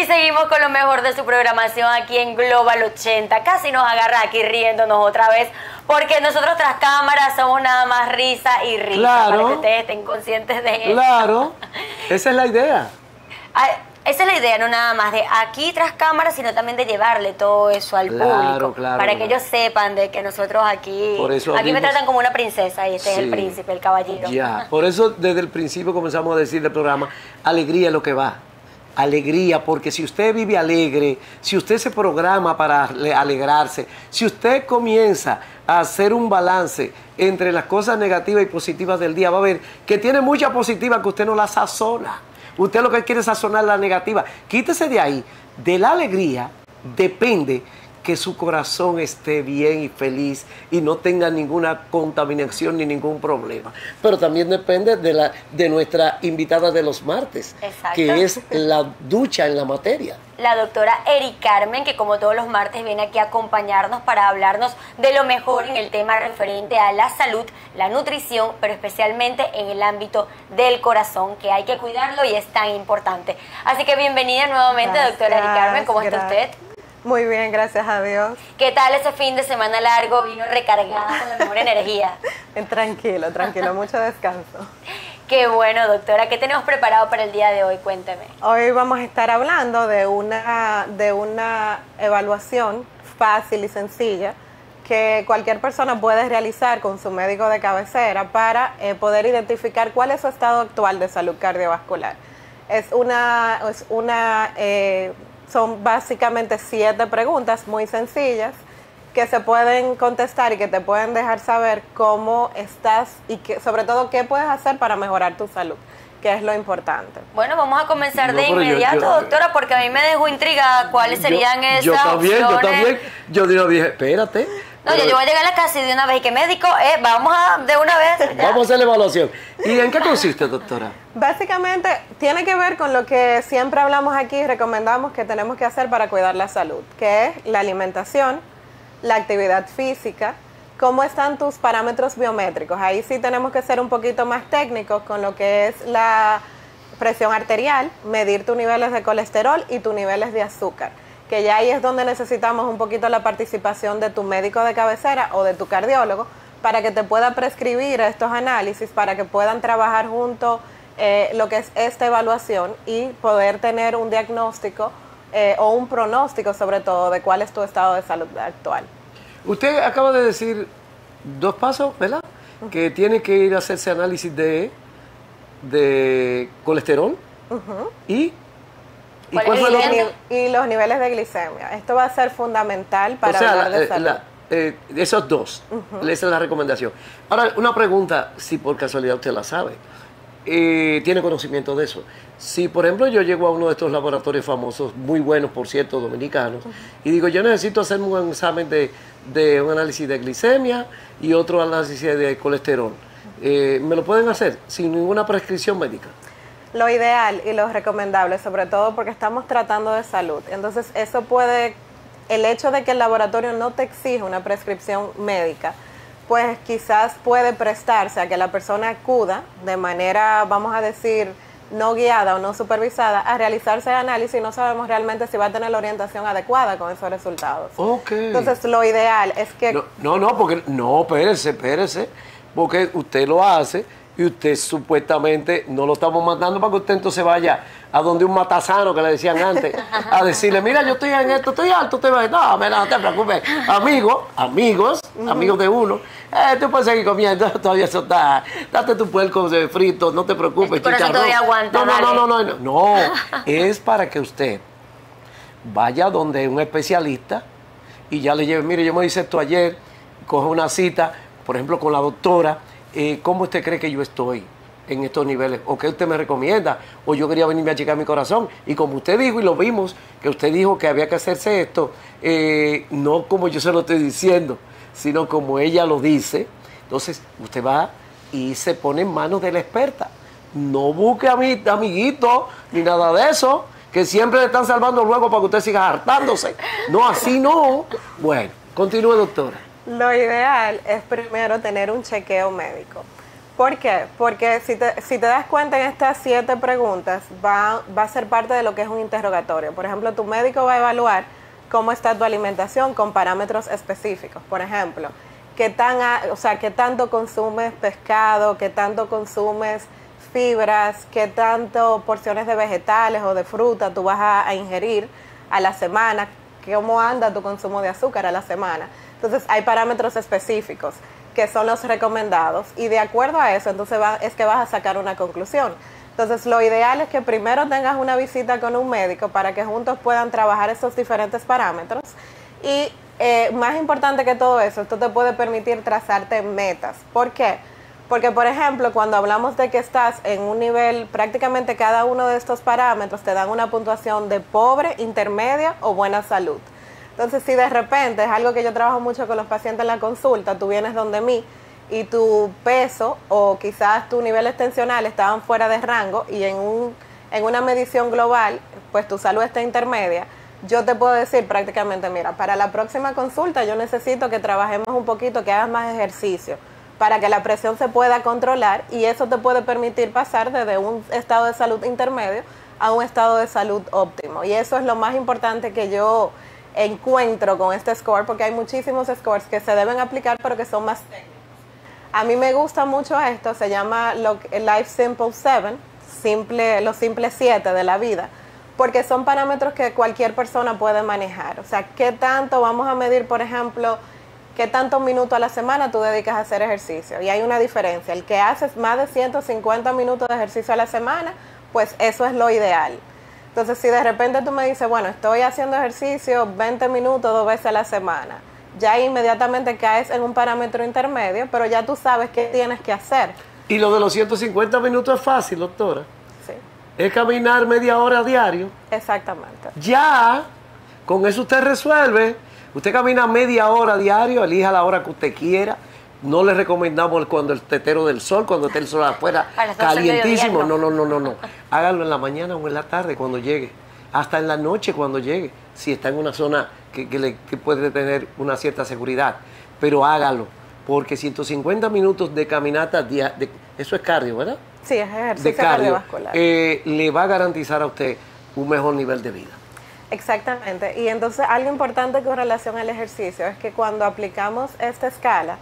Y seguimos con lo mejor de su programación aquí en Global 80. Casi nos agarra aquí riéndonos otra vez, porque nosotros tras cámaras somos nada más risa y risa. Claro. Para que ustedes estén conscientes de eso. Claro, esa es la idea. Ah, Esa es la idea, no nada más de aquí tras cámaras, sino también de llevarle todo eso al Claro, público. claro, para que ellos sepan de que nosotros aquí. Por eso aquí me tratan como una princesa y este es el príncipe, el caballero. Ya, por eso desde el principio comenzamos a decir del programa, alegría es lo que va. Alegría, porque si usted vive alegre, si usted se programa para ale- alegrarse, si usted comienza a hacer un balance entre las cosas negativas y positivas del día, va a ver que tiene muchas positivas que usted no las sazona. Usted lo que quiere es sazonar la negativa. Quítese de ahí. De la alegría depende que su corazón esté bien y feliz y no tenga ninguna contaminación ni ningún problema. Pero también depende de, la, de nuestra invitada de los martes, Exacto. que es la ducha en la materia. La doctora Eri Carmen, que como todos los martes viene aquí a acompañarnos para hablarnos de lo mejor en el tema referente a la salud, la nutrición, pero especialmente en el ámbito del corazón, que hay que cuidarlo y es tan importante. Así que bienvenida nuevamente, doctora Eri Carmen. ¿Cómo está usted? Muy bien, gracias a Dios. ¿Qué tal ese fin de semana largo? Vino recargada con la mejor energía. Tranquilo, tranquilo, mucho descanso. Qué bueno, doctora. ¿Qué tenemos preparado para el día de hoy? Cuénteme. Hoy vamos a estar hablando de una, de una evaluación fácil y sencilla que cualquier persona puede realizar con su médico de cabecera para eh, poder identificar cuál es su estado actual de salud cardiovascular. Es una, es una eh, son básicamente siete preguntas muy sencillas que se pueden contestar y que te pueden dejar saber cómo estás y que, sobre todo qué puedes hacer para mejorar tu salud, que es lo importante. Bueno, vamos a comenzar No, de yo- inmediato, yo- doctora, porque a mí me dejó intrigada cuáles serían yo, esas yo también, yo también. Yo dije, espérate. No, yo, voy a llegar a la casa y de una vez, ¿y qué médico? Eh, vamos a, de una vez. ya. Vamos a hacer la evaluación. ¿Y en qué consiste, doctora? Básicamente tiene que ver con lo que siempre hablamos aquí y recomendamos que tenemos que hacer para cuidar la salud, que es la alimentación, la actividad física, cómo están tus parámetros biométricos. Ahí sí tenemos que ser un poquito más técnicos con lo que es la presión arterial, medir tus niveles de colesterol y tus niveles de azúcar, que ya ahí es donde necesitamos un poquito la participación de tu médico de cabecera o de tu cardiólogo para que te pueda prescribir estos análisis, para que puedan trabajar junto eh, lo que es esta evaluación y poder tener un diagnóstico eh, o un pronóstico sobre todo de cuál es tu estado de salud actual. Usted acaba de decir dos pasos, ¿verdad? Que tiene que ir a hacerse análisis de, de colesterol y, ¿y los niveles de glicemia. Esto va a ser fundamental para o sea, hablar la- de eh, salud. la- eh, esos dos. Esa es la recomendación. Ahora, una pregunta, si por casualidad usted la sabe. Eh, tiene conocimiento de eso. Si, por ejemplo, yo llego a uno de estos laboratorios famosos, muy buenos, por cierto, dominicanos, y digo, yo necesito hacerme un examen de, de un análisis de glicemia y otro análisis de colesterol, eh, ¿me lo pueden hacer sin ninguna prescripción médica? Lo ideal y lo recomendable, sobre todo porque estamos tratando de salud. Entonces, eso puede, el hecho de que el laboratorio no te exija una prescripción médica, pues quizás puede prestarse a que la persona acuda de manera, vamos a decir, no guiada o no supervisada a realizarse el análisis y no sabemos realmente si va a tener la orientación adecuada con esos resultados. Ok. Entonces, lo ideal es que No, no, no, porque no, espérese, espérese, porque usted lo hace y usted supuestamente no lo estamos mandando para que usted entonces vaya a donde un matazano que le decían antes, a decirle, mira, yo estoy en esto, estoy alto, usted va, no, mira, no te preocupes, amigos, amigos, amigos de uno, eh, tú puedes seguir comiendo, todavía eso está, date tu puerco frito, no te preocupes, aguanta, no, no, no, no, no, no, no, es para que usted vaya donde un especialista y ya le lleve, mire, yo me hice esto ayer, coge una cita, por ejemplo, con la doctora, ¿cómo usted cree que yo estoy en estos niveles? ¿O qué usted me recomienda? O yo quería venirme a checar mi corazón. Y como usted dijo, y lo vimos, que usted dijo que había que hacerse esto, eh, no como yo se lo estoy diciendo, sino como ella lo dice, entonces usted va y se pone en manos de la experta. No busque a mi amiguito ni nada de eso, que siempre le están salvando luego para que usted siga hartándose. No, así no. Bueno, continúe, doctora. Lo ideal es primero tener un chequeo médico ¿Por qué? Porque si te, si te das cuenta en estas siete preguntas, va, va a ser parte de lo que es un interrogatorio. Por ejemplo, tu médico va a evaluar cómo está tu alimentación con parámetros específicos. Por ejemplo, qué, tan, o sea, qué tanto consumes pescado, qué tanto consumes fibras, qué tanto porciones de vegetales o de fruta tú vas a, a ingerir a la semana, cómo anda tu consumo de azúcar a la semana. Entonces hay parámetros específicos que son los recomendados y de acuerdo a eso entonces es que vas a sacar una conclusión. Entonces lo ideal es que primero tengas una visita con un médico para que juntos puedan trabajar esos diferentes parámetros y eh, más importante que todo eso, esto te puede permitir trazarte metas. ¿Por qué? Porque, por ejemplo, cuando hablamos de que estás en un nivel, prácticamente cada uno de estos parámetros te dan una puntuación de pobre, intermedia o buena salud. Entonces, si de repente es algo que yo trabajo mucho con los pacientes en la consulta, tú vienes donde mí y tu peso o quizás tu nivel extensional estaban fuera de rango y en, un, en una medición global, pues tu salud está intermedia, yo te puedo decir prácticamente, mira, para la próxima consulta yo necesito que trabajemos un poquito, que hagas más ejercicio para que la presión se pueda controlar y eso te puede permitir pasar desde un estado de salud intermedio a un estado de salud óptimo. Y eso es lo más importante que yo encuentro con este score, porque hay muchísimos scores que se deben aplicar, pero que son más técnicos. A mí me gusta mucho esto, se llama Life Simple 7, simple, los simples 7 de la vida, porque son parámetros que cualquier persona puede manejar. O sea, ¿qué tanto vamos a medir, por ejemplo, qué tantos minutos a la semana tú dedicas a hacer ejercicio? Y hay una diferencia. El que haces más de 150 minutos de ejercicio a la semana, pues eso es lo ideal. Entonces, si de repente tú me dices, bueno, estoy haciendo ejercicio 20 minutos dos veces a la semana, ya inmediatamente caes en un parámetro intermedio, pero ya tú sabes qué tienes que hacer. Y lo de los 150 minutos es fácil, doctora. Sí, Es caminar media hora a diario. exactamente. Ya, con eso usted resuelve. Usted camina media hora a diario, elija la hora que usted quiera. No le recomendamos cuando el tetero del sol, cuando esté el sol afuera calientísimo. No, no. no, no, no. Hágalo en la mañana o en la tarde cuando llegue. Hasta en la noche cuando llegue. Si está en una zona que, que le- que puede tener una cierta seguridad. Pero hágalo. Porque 150 minutos de caminata, de- eso es cardio, ¿verdad? Sí, es De ejercicio cardio. cardiovascular. eh, le va a garantizar a usted un mejor nivel de vida. Exactamente. Y entonces algo importante con relación al ejercicio es que cuando aplicamos esta escala,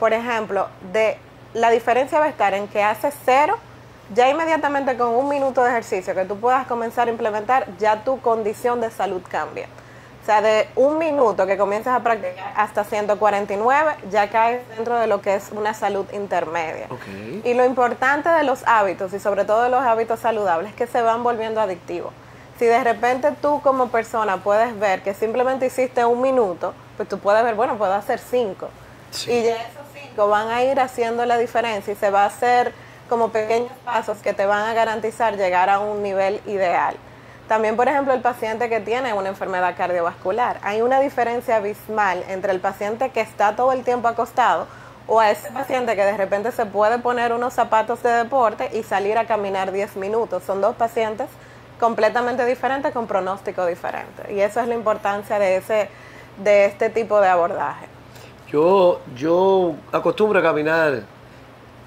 por ejemplo, de la diferencia va a estar en que haces cero, ya inmediatamente con un minuto de ejercicio que tú puedas comenzar a implementar, ya tu condición de salud cambia. O sea, de un minuto que comienzas a practicar hasta 149, ya caes dentro de lo que es una salud intermedia. Y lo importante de los hábitos, y sobre todo de los hábitos saludables, es que se van volviendo adictivos. Si de repente tú como persona puedes ver que simplemente hiciste un minuto, pues tú puedes ver, bueno, puedo hacer cinco. Sí. Y ya van a ir haciendo la diferencia y se va a hacer como pequeños pasos que te van a garantizar llegar a un nivel ideal. También, por ejemplo, el paciente que tiene una enfermedad cardiovascular. Hay una diferencia abismal entre el paciente que está todo el tiempo acostado o a ese paciente que de repente se puede poner unos zapatos de deporte y salir a caminar 10 minutos. Son dos pacientes completamente diferentes con pronóstico diferente. Y eso es la importancia de, ese, de este tipo de abordaje. Yo, yo acostumbro a caminar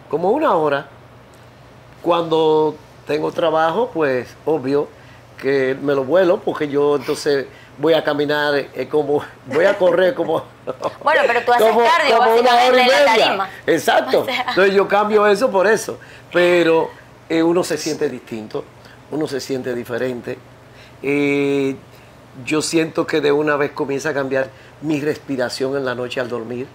como una hora. Cuando tengo trabajo, pues obvio que me lo vuelo porque yo entonces voy a caminar eh, como, voy a correr como... Bueno, pero tú haces cardio, una básicamente, hora y media. tarima. Exacto. O sea. Entonces yo cambio eso por eso. Pero eh, uno se siente distinto, uno se siente diferente. Eh, yo siento que de una vez comienza a cambiar mi respiración en la noche al dormir.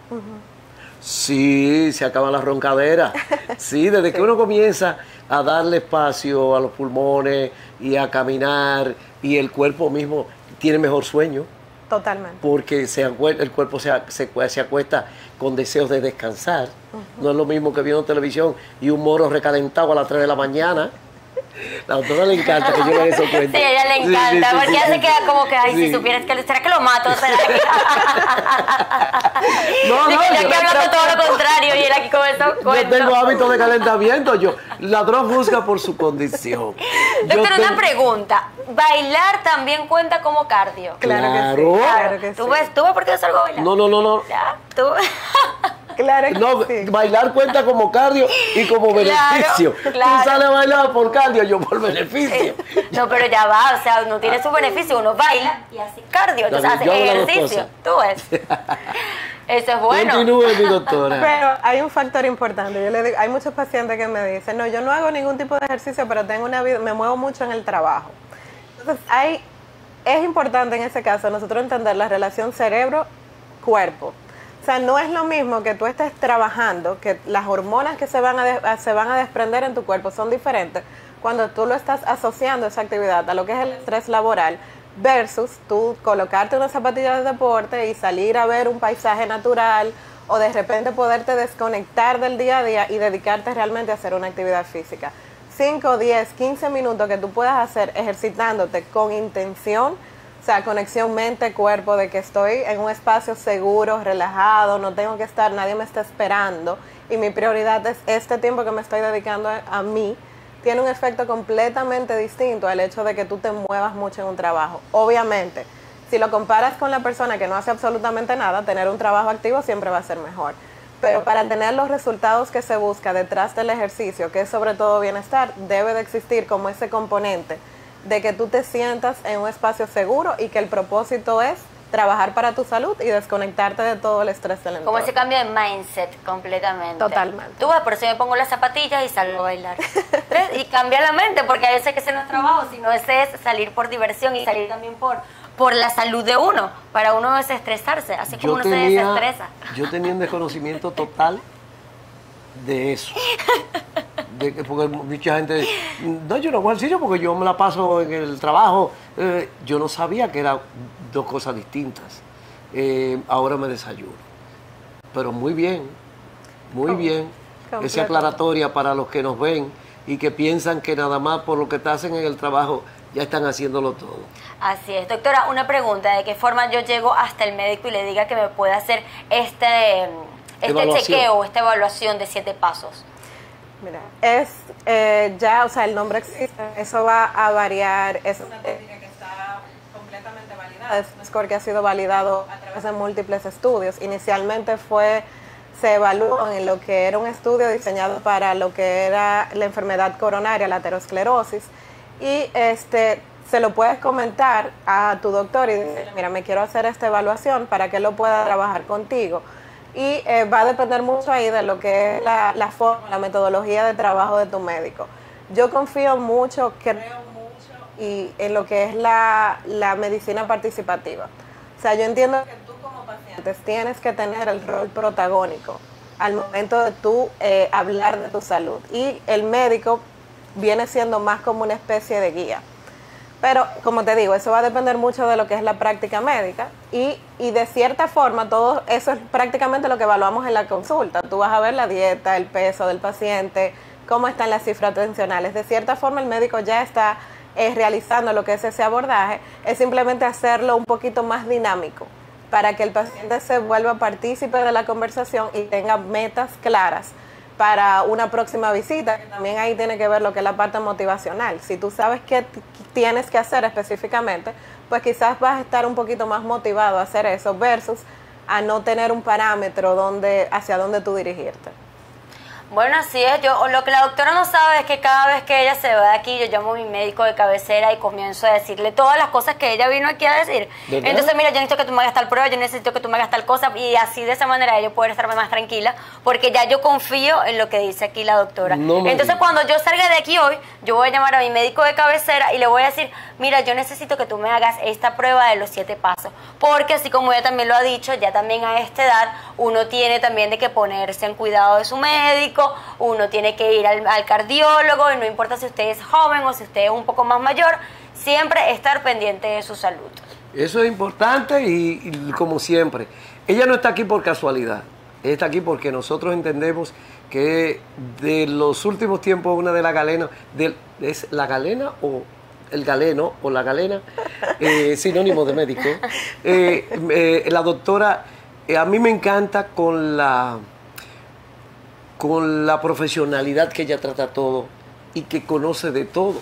Sí, se acaba la roncadera. Sí, desde que uno comienza a darle espacio a los pulmones y a caminar y el cuerpo mismo tiene mejor sueño Totalmente. porque se el cuerpo se, se, se acuesta con deseos de descansar. No es lo mismo que viendo televisión y un moro recalentado a las 3 de la mañana. La doctora le encanta que yo le dé eso Sí, cuenta. a ella le Sí, sí, encanta, sí, porque sí, ella sí, se queda como que, ay, sí. si supieras que, ¿será que lo mato? ¿Será que...? No, no, ya yo- que hablando todo lo contrario, y él aquí con esto Yo tengo hábitos de calentamiento. Yo, ladrón juzga por su condición. Yo Doctor, una tengo- pregunta. ¿Bailar también cuenta como cardio? Claro que sí. Claro que ¿Tú sí. ves, ¿Tú ves por qué yo salgo a bailar? No, no, no, no. ¿Ya? ¿Tú? Claro que no, sí. bailar cuenta como cardio y como Claro, beneficio. claro. Tú sales a bailar por cardio, yo por beneficio. No, pero ya va, o sea, uno tiene su beneficio, uno baila y hace cardio, entonces hace ejercicio. Tú ves. Eso es bueno. Continúe, mi doctora. Pero hay un factor importante. Yo le digo, hay muchos pacientes que me dicen, no, yo no hago ningún tipo de ejercicio, pero tengo una vida, me muevo mucho en el trabajo. Entonces, hay, es importante en ese caso nosotros entender la relación cerebro-cuerpo. Sea, no es lo mismo que tú estés trabajando, que las hormonas que se van a, se van a desprender en tu cuerpo son diferentes cuando tú lo estás asociando esa actividad a lo que es el estrés laboral versus tú colocarte unas zapatillas de deporte y salir a ver un paisaje natural o de repente poderte desconectar del día a día y dedicarte realmente a hacer una actividad física. 5, 10, 15 minutos que tú puedas hacer ejercitándote con intención, sea, conexión mente-cuerpo, de que estoy en un espacio seguro, relajado, no tengo que estar, nadie me está esperando y mi prioridad es este tiempo que me estoy dedicando a, a mí, tiene un efecto completamente distinto al hecho de que tú te muevas mucho en un trabajo. Obviamente, si lo comparas con la persona que no hace absolutamente nada, tener un trabajo activo siempre va a ser mejor. Pero para tener los resultados que se busca detrás del ejercicio, que es sobre todo bienestar, debe de existir como ese componente de que tú te sientas en un espacio seguro y que el propósito es trabajar para tu salud y desconectarte de todo el estrés del entorno. Como ese cambio de mindset completamente. Totalmente. Tú ves, por eso me pongo las zapatillas y salgo a bailar. Y cambia la mente, porque a veces que ese no es trabajo, sino ese es salir por diversión y salir también por, por la salud de uno, para uno desestresarse, así como uno se desestresa. yo tenía un desconocimiento total de eso. De porque mucha gente, no, yo no hago ejercicio porque yo me la paso en el trabajo. Eh, yo no sabía que eran dos cosas distintas. Eh, ahora me desayuno. Pero muy bien, muy Com- bien. Esa aclaratoria para los que nos ven y que piensan que nada más por lo que te hacen en el trabajo ya están haciéndolo todo. Así es. Doctora, una pregunta, ¿de qué forma yo llego hasta el médico y le diga que me puede hacer este, este Evaluación. chequeo, esta evaluación de siete pasos? Mira, es eh, ya, o sea, el nombre existe, eso va a variar, es una técnica que está completamente validada, es un score que ha sido validado a través de múltiples estudios. Inicialmente fue, se evaluó en lo que era un estudio diseñado para lo que era la enfermedad coronaria, la aterosclerosis, y este se lo puedes comentar a tu doctor y decirle, mira, me quiero hacer esta evaluación para que lo pueda trabajar contigo. Y eh, va a depender mucho ahí de lo que es la, forma, la metodología de trabajo de tu médico. Yo confío mucho, creo mucho y en lo que es la, la medicina participativa. O sea, yo entiendo que tú como paciente tienes que tener el rol protagónico al momento de tú eh, hablar de tu salud. Y el médico viene siendo más como una especie de guía. Pero, como te digo, eso va a depender mucho de lo que es la práctica médica y, y de cierta forma todo eso es prácticamente lo que evaluamos en la consulta. Tú vas a ver la dieta, el peso del paciente, cómo están las cifras tensionales. De cierta forma el médico ya está eh, realizando lo que es ese abordaje, es simplemente hacerlo un poquito más dinámico para que el paciente se vuelva partícipe de la conversación y tenga metas claras para una próxima visita, que también ahí tiene que ver lo que es la parte motivacional. Si tú sabes qué tienes que hacer específicamente, pues quizás vas a estar un poquito más motivado a hacer eso versus a no tener un parámetro donde, hacia dónde tú dirigirte. Bueno, así es. Yo, lo que la doctora no sabe es que cada vez que ella se va de aquí, yo llamo a mi médico de cabecera y comienzo a decirle todas las cosas que ella vino aquí a decir. ¿Verdad? Entonces, mira, yo necesito que tú me hagas tal prueba, yo necesito que tú me hagas tal cosa y así de esa manera yo poder estarme más tranquila porque ya yo confío en lo que dice aquí la doctora. No Entonces, cuando yo salga de aquí hoy, yo voy a llamar a mi médico de cabecera y le voy a decir, mira, yo necesito que tú me hagas esta prueba de los siete pasos. Porque así como ella también lo ha dicho, ya también a esta edad uno tiene también de que ponerse en cuidado de su médico, uno tiene que ir al, al cardiólogo y no importa si usted es joven o si usted es un poco más mayor, siempre estar pendiente de su salud. Eso es importante y, y como siempre, ella no está aquí por casualidad, ella está aquí porque nosotros entendemos que de los últimos tiempos una de las galenas, ¿es la galena o el galeno o la galena? Eh, sinónimo de médico. Eh, eh, la doctora, eh, a mí me encanta con la con la profesionalidad que ella trata todo y que conoce de todo.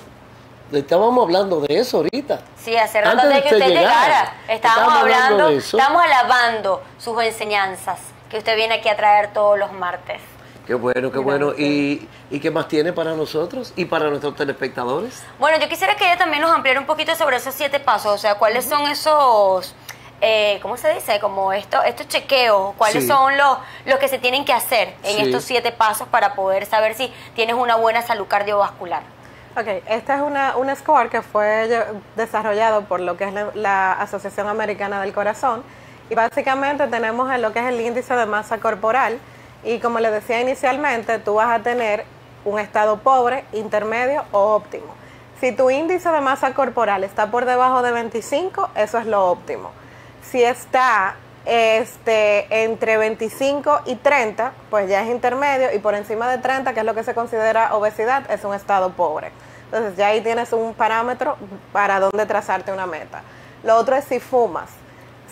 Estábamos hablando de eso ahorita. Sí, hace rato Antes de que usted llegara, llegara, estábamos estábamos hablando hablando, de eso. estamos alabando sus enseñanzas que usted viene aquí a traer todos los martes. Qué bueno, qué bueno. ¿Y, ¿Y qué más tiene para nosotros y para nuestros telespectadores? Bueno, yo quisiera que ella también nos ampliara un poquito sobre esos siete pasos, o sea, cuáles son esos, eh, ¿cómo se dice? Como esto, estos chequeos, cuáles Sí. son los, los que se tienen que hacer en Sí. estos siete pasos para poder saber si tienes una buena salud cardiovascular. Ok, este es una, un score que fue desarrollado por lo que es la, la Asociación Americana del Corazón y básicamente tenemos en lo que es el índice de masa corporal y como les decía inicialmente, tú vas a tener un estado pobre, intermedio o óptimo. Si tu índice de masa corporal está por debajo de 25, eso es lo óptimo. Si está este, entre 25 y 30, pues ya es intermedio, y por encima de 30, que es lo que se considera obesidad, es un estado pobre. Entonces ya ahí tienes un parámetro para dónde trazarte una meta. Lo otro es si fumas.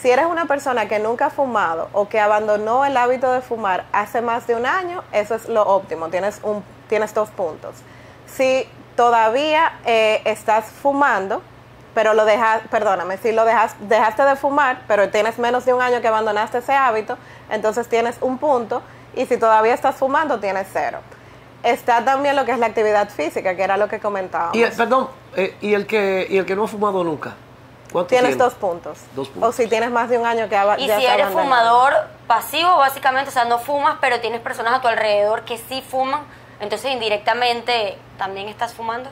Si eres una persona que nunca ha fumado o que abandonó el hábito de fumar hace más de un año, eso es lo óptimo, tienes, un, tienes dos puntos. Si todavía eh, estás fumando, pero lo dejas, perdóname, si lo dejas, dejaste de fumar, pero tienes menos de un año que abandonaste ese hábito, entonces tienes un punto, y si todavía estás fumando, tienes cero. Está también lo que es la actividad física, que era lo que comentábamos. Y el, perdón, eh, ¿y, el que, ¿y el que no ha fumado nunca? ¿Cuánto Tienes tiene? dos puntos. Dos puntos. O si tienes más de un año que Y ya si eres fumador pasivo, básicamente, o sea, no fumas, pero tienes personas a tu alrededor que sí fuman, entonces indirectamente también estás fumando.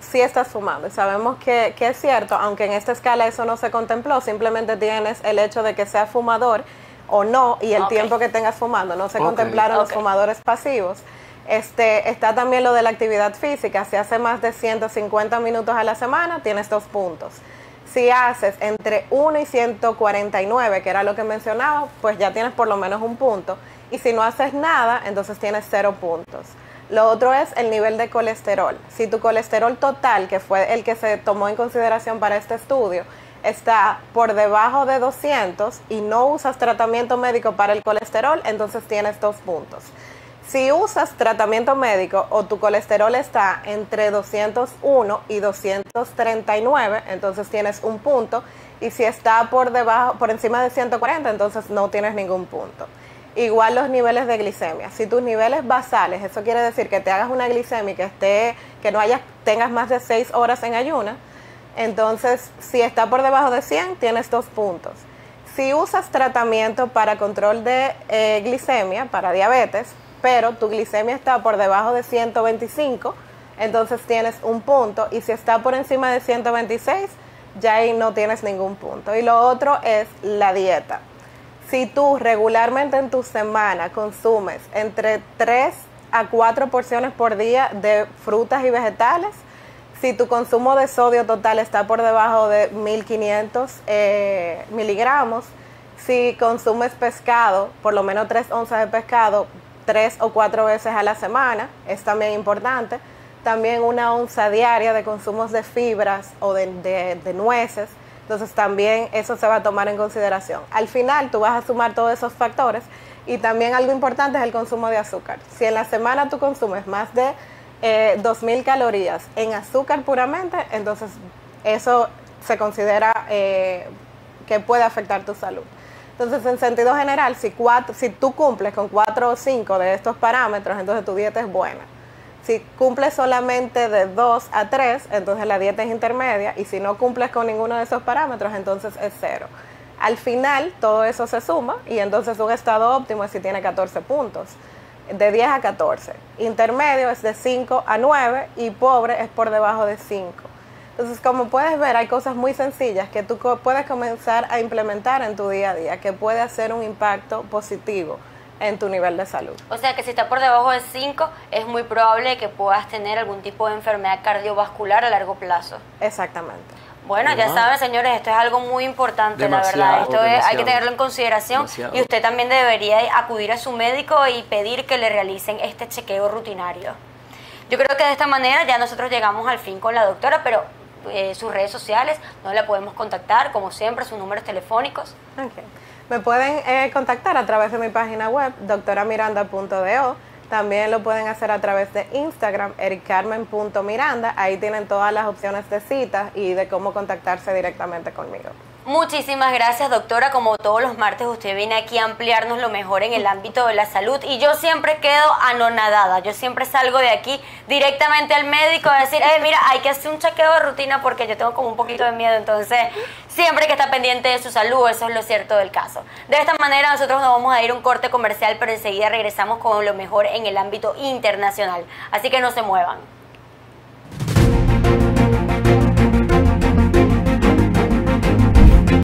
Sí estás fumando. Y sabemos que, que es cierto, aunque en esta escala eso no se contempló, simplemente tienes el hecho de que sea fumador o no y el tiempo que tengas fumando. No se contemplaron los fumadores pasivos. Este, está también lo de la actividad física. Si hace más de 150 minutos a la semana, tienes dos puntos. Si haces entre 1 y 149, que era lo que mencionaba, pues ya tienes por lo menos un punto. Y si no haces nada, entonces tienes cero puntos. Lo otro es el nivel de colesterol. Si tu colesterol total, que fue el que se tomó en consideración para este estudio, está por debajo de 200 y no usas tratamiento médico para el colesterol, entonces tienes dos puntos. Si usas tratamiento médico o tu colesterol está entre 201 y 239, entonces tienes un punto. Y si está por debajo, por encima de 140, entonces no tienes ningún punto. Igual los niveles de glicemia. Si tus niveles basales, eso quiere decir que te hagas una glicemia que esté, que no hayas, tengas más de 6 horas en ayuna, entonces si está por debajo de 100, tienes dos puntos. Si usas tratamiento para control de eh, glicemia, para diabetes, pero tu glicemia está por debajo de 125, entonces tienes un punto. Y si está por encima de 126, ya ahí no tienes ningún punto. Y lo otro es la dieta. Si tú regularmente en tu semana consumes entre 3 a 4 porciones por día de frutas y vegetales, si tu consumo de sodio total está por debajo de 1500 eh, miligramos, si consumes pescado, por lo menos 3 onzas de pescado, 3 o 4 veces a la semana, es también importante. También una onza diaria de consumos de fibras o de, nueces. Entonces también eso se va a tomar en consideración. Al final tú vas a sumar todos esos factores y también algo importante es el consumo de azúcar. Si en la semana tú consumes más de eh, 2.000 calorías en azúcar puramente, entonces eso se considera eh, que puede afectar tu salud. Entonces, en sentido general, si, cuatro, si tú cumples con cuatro o cinco de estos parámetros, entonces tu dieta es buena. Si cumples solamente de 2 a 3, entonces la dieta es intermedia. Y si no cumples con ninguno de esos parámetros, entonces es cero. Al final, todo eso se suma y entonces un estado óptimo es si tiene 14 puntos. De 10 a 14. Intermedio es de 5 a 9 y pobre es por debajo de 5. Entonces, como puedes ver, hay cosas muy sencillas que tú puedes comenzar a implementar en tu día a día, que puede hacer un impacto positivo en tu nivel de salud. O sea que si está por debajo de 5, es muy probable que puedas tener algún tipo de enfermedad cardiovascular a largo plazo. Exactamente. Bueno, ya Wow. saben, señores, esto es algo muy importante, la Demasiado, verdad. Esto es- hay que tenerlo en consideración Demasiado. y usted también debería acudir a su médico y pedir que le realicen este chequeo rutinario. Yo creo que de esta manera ya nosotros llegamos al fin con la doctora, pero eh, sus redes sociales, no la podemos contactar, como siempre, sus números telefónicos. Ok. Me pueden eh, contactar a través de mi página web, doctoramiranda.do. También lo pueden hacer a través de Instagram, ericcarmen.miranda. Ahí tienen todas las opciones de citas y de cómo contactarse directamente conmigo. Muchísimas gracias, doctora. Como todos los martes, usted viene aquí a ampliarnos lo mejor en el ámbito de la salud y yo siempre quedo anonadada. Yo siempre salgo de aquí directamente al médico a decir, eh, mira, hay que hacer un chequeo de rutina porque yo tengo como un poquito de miedo. Entonces, siempre que está pendiente de su salud, eso es lo cierto del caso. De esta manera, nosotros nos vamos a ir a un corte comercial, pero enseguida regresamos con lo mejor en el ámbito internacional. Así que no se muevan.